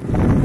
you